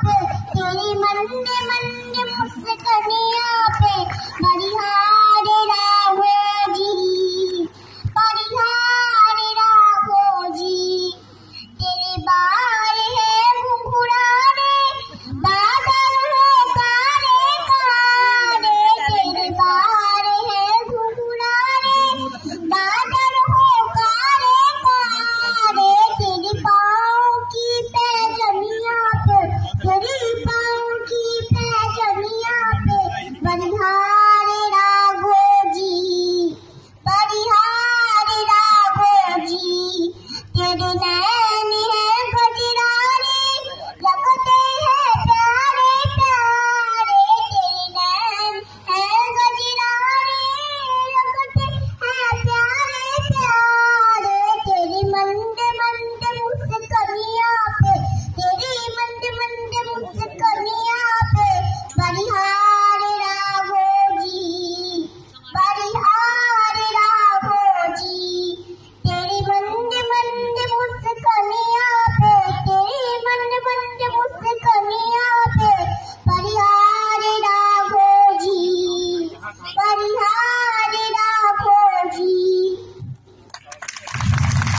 தெரிமன்னி மன்னி Hari Hari.